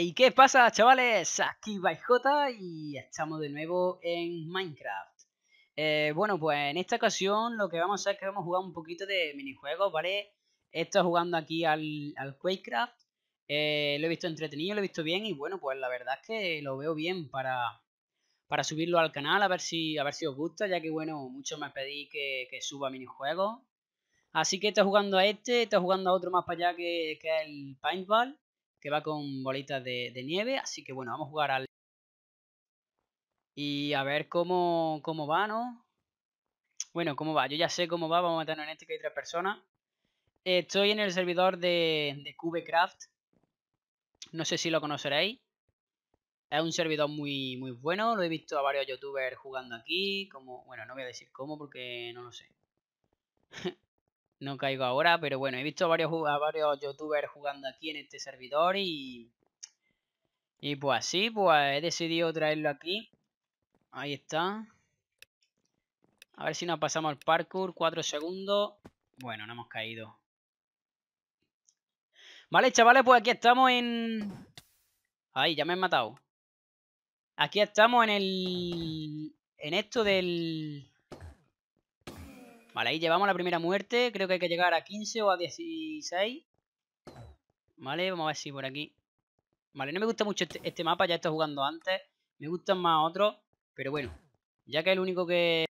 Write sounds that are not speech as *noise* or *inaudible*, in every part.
¿Y qué pasa, chavales? Aquí J y estamos de nuevo en Minecraft. Eh, bueno, pues en esta ocasión lo que vamos a hacer es que vamos a jugar un poquito de minijuegos, ¿vale? Estado jugando aquí al, al Quakecraft. Eh, lo he visto entretenido, lo he visto bien y bueno, pues la verdad es que lo veo bien para, para subirlo al canal, a ver si a ver si os gusta, ya que bueno, muchos me pedí que, que suba minijuegos. Así que está jugando a este, está jugando a otro más para allá que, que el Paintball que va con bolitas de, nieve. Así que bueno, vamos a jugar al... Y a ver cómo, cómo va, ¿no? Bueno, cómo va. Yo ya sé cómo va. Vamos a meternos en este que hay tres personas. Estoy en el servidor de, de Cubecraft. No sé si lo conoceréis. Es un servidor muy, muy bueno. Lo he visto a varios youtubers jugando aquí. Como, bueno, no voy a decir cómo porque no lo sé. *laughs* no caigo ahora, pero bueno, he visto a varios, varios youtubers jugando aquí en este servidor y... Y pues así, pues he decidido traerlo aquí. Ahí está. A ver si nos pasamos el parkour. Cuatro segundos. Bueno, no hemos caído. Vale, chavales, pues aquí estamos en... Ahí, ya me han matado. Aquí estamos en el... En esto del... Vale, ahí llevamos la primera muerte. Creo que hay que llegar a 15 o a 16. Vale, vamos a ver si por aquí. Vale, no me gusta mucho este, este mapa, ya he jugando antes. Me gustan más otros. Pero bueno, ya que es el único que,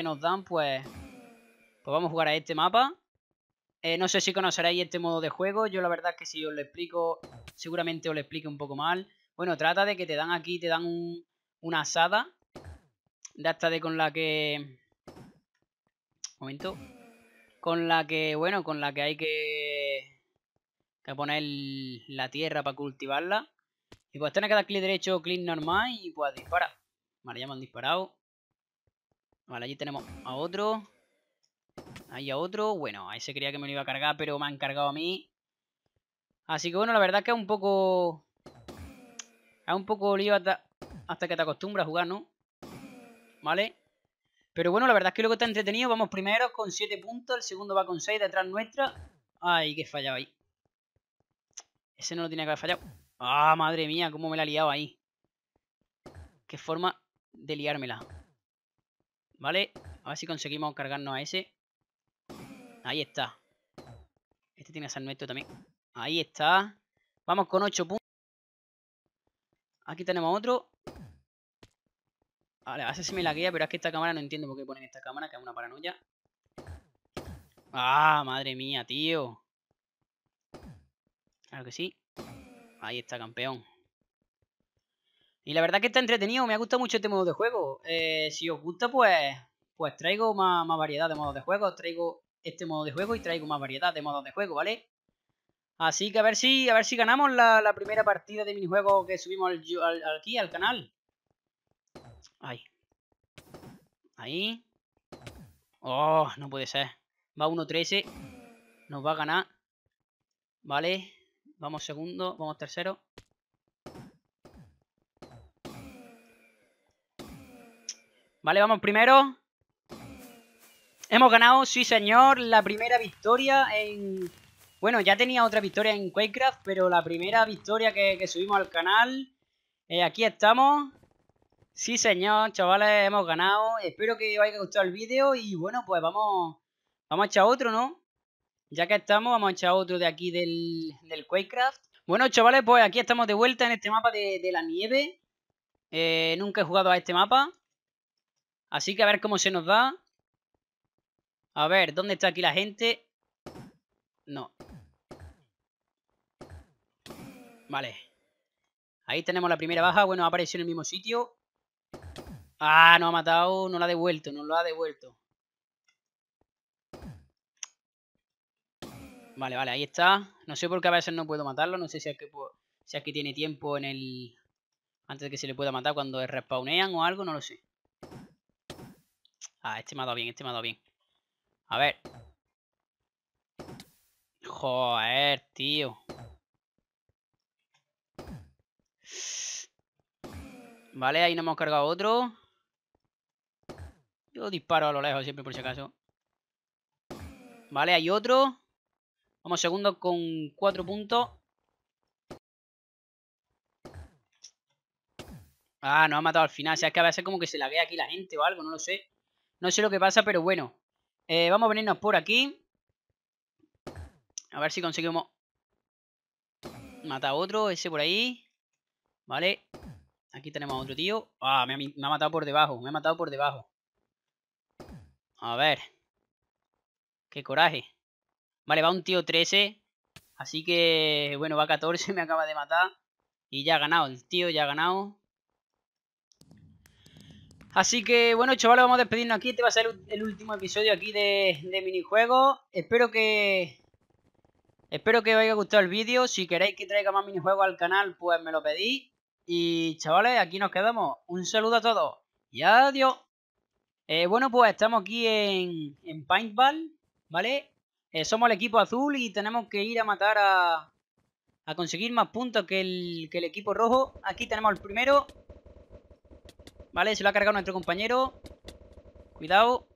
nos dan, pues... Pues vamos a jugar a este mapa. Eh, no sé si conoceréis este modo de juego. Yo la verdad es que si os lo explico, seguramente os lo explique un poco mal. Bueno, trata de que te dan aquí, te dan una asada. De hasta de con la que momento. Con la que, bueno, con la que hay que, que poner la tierra para cultivarla. Y pues tener que dar clic derecho, clic normal y pues disparar. Vale, ya me han disparado. Vale, allí tenemos a otro. Ahí a otro. Bueno, ahí se creía que me lo iba a cargar, pero me han cargado a mí. Así que bueno, la verdad es que es un poco... Es un poco lío hasta, hasta que te acostumbras a jugar, ¿no? ¿Vale? Pero bueno, la verdad es que luego está entretenido. Vamos primero con 7 puntos. El segundo va con 6 detrás nuestra. Ay, que fallado ahí. Ese no lo tiene que haber fallado. Ah, madre mía, cómo me la ha liado ahí. Qué forma de liármela. Vale, a ver si conseguimos cargarnos a ese. Ahí está. Este tiene que ser nuestro también. Ahí está. Vamos con 8 puntos. Aquí tenemos otro. Vale, a ver si me pero es que esta cámara no entiendo por qué ponen esta cámara, que es una paranoia. Ah, madre mía, tío. Claro que sí. Ahí está, campeón. Y la verdad que está entretenido, me ha gustado mucho este modo de juego. Eh, si os gusta, pues pues traigo más, variedad de modos de juego. Traigo este modo de juego y traigo más variedad de modos de juego, ¿vale? Así que a ver si, a ver si ganamos la, primera partida de minijuego que subimos aquí al canal. Ahí. Ahí. Oh, no puede ser. Va 1-13. Nos va a ganar. Vale. Vamos segundo. Vamos tercero. Vale, vamos primero. Hemos ganado, sí señor, la primera victoria en... Bueno, ya tenía otra victoria en Quakecraft, pero la primera victoria que, subimos al canal. Eh, aquí estamos. Sí, señor, chavales, hemos ganado. Espero que os haya gustado el vídeo y bueno, pues vamos, vamos a echar otro, ¿no? Ya que estamos, vamos a echar otro de aquí del, del Quakecraft. Bueno, chavales, pues aquí estamos de vuelta en este mapa de, la nieve. Eh, nunca he jugado a este mapa. Así que a ver cómo se nos da. A ver, ¿dónde está aquí la gente? No. Vale. Ahí tenemos la primera baja. Bueno, apareció en el mismo sitio. Ah, no ha matado, no lo ha devuelto, no lo ha devuelto. Vale, vale, ahí está. No sé por qué a veces no puedo matarlo. No sé si es que, si es que tiene tiempo en el... Antes de que se le pueda matar cuando respawnean o algo, no lo sé. Ah, este me ha dado bien, este me ha dado bien. A ver. Joder, tío. Vale, ahí nos hemos cargado otro. Yo disparo a lo lejos siempre por si acaso. Vale, hay otro. Vamos segundo con cuatro puntos. Ah, nos ha matado al final. O sea, es que a veces como que se laguea aquí la gente o algo, no lo sé. No sé lo que pasa, pero bueno. Eh, vamos a venirnos por aquí. A ver si conseguimos matar a otro. Ese por ahí. Vale. Aquí tenemos a otro tío. Ah, me ha, matado por debajo. Me ha matado por debajo. A ver. Qué coraje. Vale, va un tío 13. Así que, bueno, va 14. *laughs* Me acaba de matar. Y ya ha ganado. El tío ya ha ganado. Así que, bueno, chavales, vamos a despedirnos aquí. Este va a ser el último episodio aquí de, de minijuegos. Espero que... Espero que os haya gustado el vídeo. Si queréis que traiga más minijuegos al canal, pues me lo pedís. Y, chavales, aquí nos quedamos. Un saludo a todos. Y adiós. Eh, bueno, pues estamos aquí en, en Paintball, ¿vale? Eh, somos el equipo azul y tenemos que ir a matar a... A conseguir más puntos que el, que el equipo rojo. Aquí tenemos el primero. Vale, se lo ha cargado nuestro compañero. Cuidado.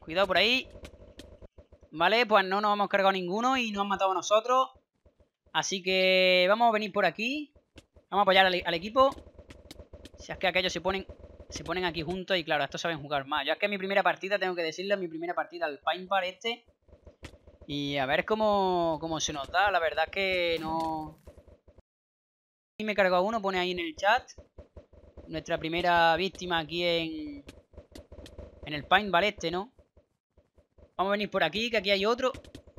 Cuidado por ahí. Vale, pues no nos hemos cargado ninguno y nos han matado a nosotros. Así que vamos a venir por aquí. Vamos a apoyar al, equipo. Si es que aquellos se ponen se ponen aquí juntos y claro, estos saben jugar más. Yo es que mi primera partida, tengo que decirle, mi primera partida al Bar este. Y a ver cómo, cómo se nota. La verdad es que no... Y me cargado uno, pone ahí en el chat nuestra primera víctima aquí en, en el Paintball este, ¿no? Vamos a venir por aquí, que aquí hay otro.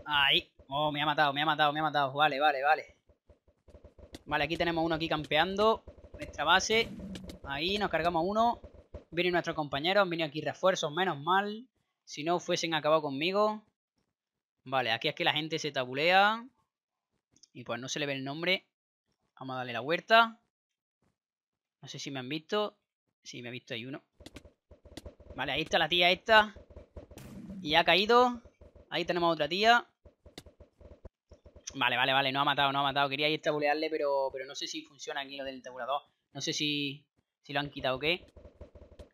Ahí. Oh, me ha matado, me ha matado, me ha matado. Vale, vale, vale. Vale, aquí tenemos uno aquí campeando. Nuestra base. Ahí, nos cargamos uno. Vienen nuestros compañeros, han venido aquí refuerzos, menos mal. Si no fuesen acabado conmigo. Vale, aquí es que la gente se tabulea. Y pues no se le ve el nombre. Vamos a darle la huerta. No sé si me han visto. Sí, me ha visto, hay uno. Vale, ahí está la tía esta. Y ha caído. Ahí tenemos otra tía. Vale, vale, vale. No ha matado, no ha matado. Quería ir tabulearle, pero, pero no sé si funciona aquí lo del tabulador. No sé si, si lo han quitado o qué.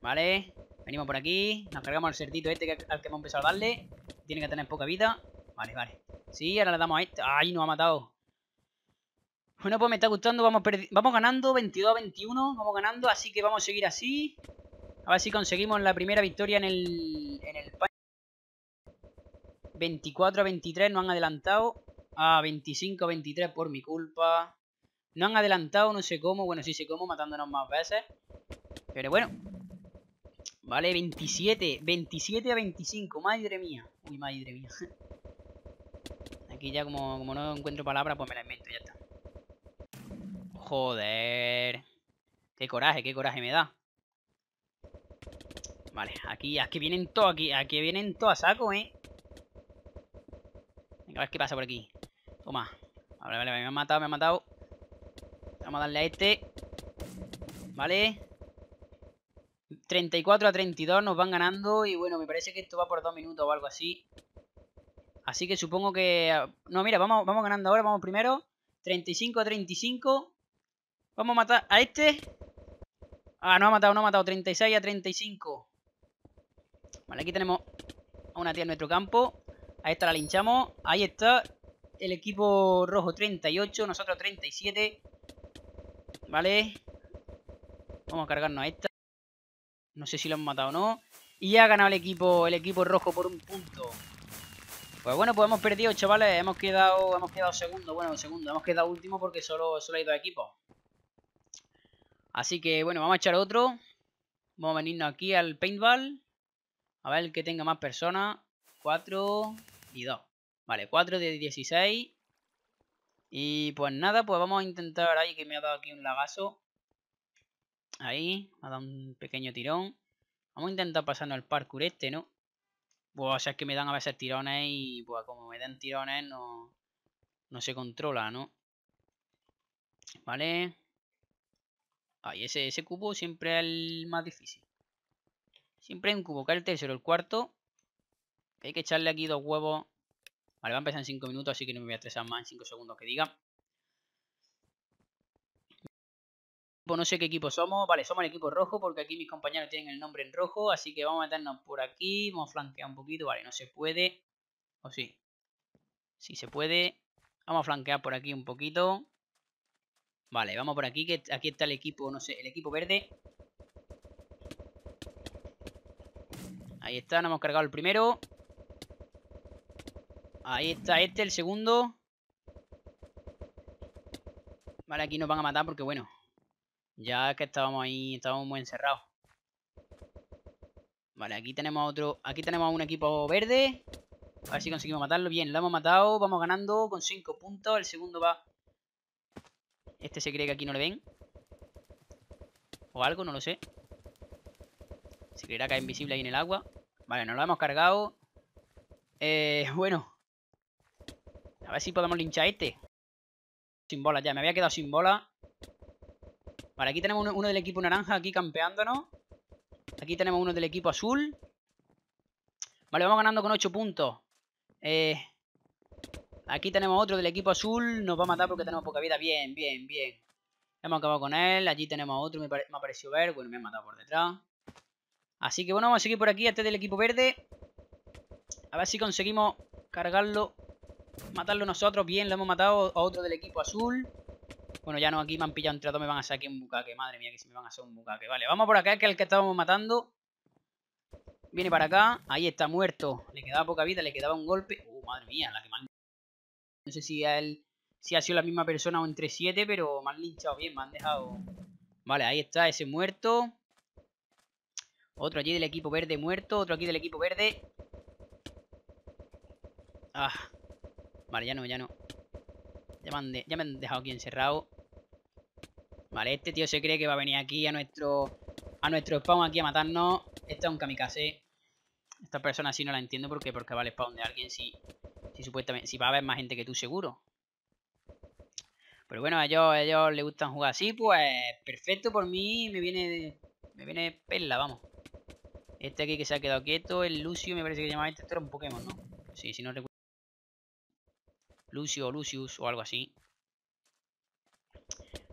Vale. Venimos por aquí. Nos cargamos al cerdito este al que hemos empezado a darle. Tiene que tener poca vida. Vale, vale. Sí, ahora le damos a este. ¡Ay, no ha matado! Bueno, pues me está gustando. Vamos, ganando 22 a 21. Vamos ganando, así que vamos a seguir así. A ver si conseguimos la primera victoria en el, en el 24 a 23 no han adelantado. A 25 a 23 por mi culpa. No han adelantado, no sé cómo. Bueno, sí sé cómo, matándonos más veces. Pero bueno. Vale, 27. 27 a 25. Madre mía. Uy, madre mía. *laughs* Aquí ya como, como no encuentro palabras, pues me la invento, ya está. Joder. Qué coraje, qué coraje me da. Vale, aquí, aquí vienen todos, aquí, aquí vienen todos a saco, ¿eh? Venga, a ver qué pasa por aquí. Toma. Vale, vale, me ha matado, me ha matado. Vamos a darle a este. Vale. 34 a 32 nos van ganando. Y bueno, me parece que esto va por dos minutos o algo así. Así que supongo que... No, mira, vamos, vamos ganando ahora. Vamos primero. 35 a 35. Vamos a matar a este. Ah, no ha matado, no ha matado. 36 a 35. Vale, aquí tenemos a una tía en nuestro campo. A esta la linchamos. Ahí está. El equipo rojo 38, nosotros 37. Vale. Vamos a cargarnos a esta. No sé si lo hemos matado o no. Y ha ganado el equipo, el equipo rojo por un punto. Pues bueno, pues hemos perdido, chavales. Hemos quedado, hemos quedado segundo. Bueno, segundo. Hemos quedado último porque solo, solo hay dos equipos. Así que bueno, vamos a echar otro. Vamos a venirnos aquí al paintball. A ver que tenga más personas. 4 y 2. Vale, 4 de 16. Y pues nada, pues vamos a intentar ahí que me ha dado aquí un lagazo. Ahí, me ha dado un pequeño tirón. Vamos a intentar pasarnos el parkour este, ¿no? Pues o sea, es que me dan a veces tirones y pues como me dan tirones no, no se controla, ¿no? Vale. Ay, ese, ese cubo siempre es el más difícil. Siempre hay un cubo, que es el tercero, el cuarto. Que hay que echarle aquí dos huevos. Vale, va a empezar en 5 minutos, así que no me voy a estresar más en 5 segundos que diga. No sé qué equipo somos. Vale, somos el equipo rojo porque aquí mis compañeros tienen el nombre en rojo. Así que vamos a meternos por aquí. Vamos a flanquear un poquito. Vale, no se puede. ¿O sí? Sí se puede. Vamos a flanquear por aquí un poquito. Vale, vamos por aquí, que aquí está el equipo, no sé, el equipo verde. Ahí está, nos hemos cargado el primero. Ahí está este, el segundo. Vale, aquí nos van a matar porque, bueno, ya que estábamos ahí, estábamos muy encerrados. Vale, aquí tenemos otro, aquí tenemos un equipo verde. A ver si conseguimos matarlo. Bien, lo hemos matado, vamos ganando con 5 puntos. El segundo va... Este se cree que aquí no le ven. O algo, no lo sé. Se creerá que es invisible ahí en el agua. Vale, nos lo hemos cargado. Eh, *laughs* bueno. A ver si podemos linchar este. Sin bola ya, me había quedado sin bola. Vale, aquí tenemos uno, del equipo naranja aquí campeándonos. Aquí tenemos uno del equipo azul. Vale, vamos ganando con 8 puntos. Eh, aquí tenemos otro del equipo azul. Nos va a matar porque tenemos poca vida. Bien, bien, bien. Hemos acabado con él. Allí tenemos otro. Me, me ha parecido ver. Bueno, me ha matado por detrás. Así que bueno, vamos a seguir por aquí. Este del equipo verde. A ver si conseguimos cargarlo matarlo nosotros. Bien, lo hemos matado a otro del equipo azul. Bueno, ya no, aquí me han pillado entre dos, me van a hacer aquí un bucaque. Madre mía, que si me van a hacer un bucaque. Vale, vamos por acá, que es el que estábamos matando. Viene para acá. Ahí está, muerto. Le quedaba poca vida, le quedaba un golpe. Uh, madre mía, la que mal... No sé si, él, si ha sido la misma persona o entre siete, pero me han linchado bien, me han dejado... Vale, ahí está, ese muerto. Otro allí del equipo verde muerto. Otro aquí del equipo verde. Ah, Vale, ya no, ya no. Ya me, han dejado aquí encerrado. Vale, este tío se cree que va a venir aquí a nuestro a nuestro spawn aquí a matarnos. Este es un kamikaze. Esta persona sí no la entiendo porque porque va al spawn de alguien si, si supuestamente si va a haber más gente que tú seguro. Pero bueno, a ellos, a les gustan jugar así, pues perfecto por mí, me viene me viene perla, vamos. Este aquí que se ha quedado quieto, el Lucio, me parece que se llama este, este era un Pokémon, ¿no? Sí, si no recuerdo. Lucio o Lucius o algo así.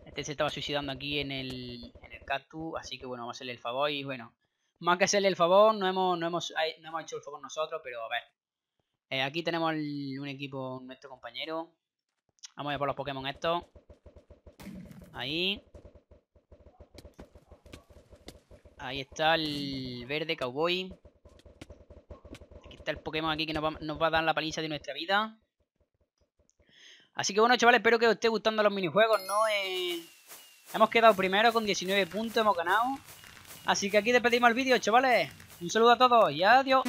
Este se estaba suicidando aquí en el, en el cactus, así que bueno, vamos a hacerle el favor y bueno, más que hacerle el favor, no hemos, no hemos, no hemos hecho el favor nosotros, pero a ver. Eh, aquí tenemos un equipo, nuestro compañero. Vamos a ir por los Pokémon estos. Ahí. Ahí está el verde cowboy. Aquí está el Pokémon aquí que nos va, nos va a dar la paliza de nuestra vida. Así que bueno, chavales, espero que os esté gustando los minijuegos, ¿no? Eh, hemos quedado primero con 19 puntos, hemos ganado. Así que aquí despedimos el vídeo, chavales. Un saludo a todos y adiós.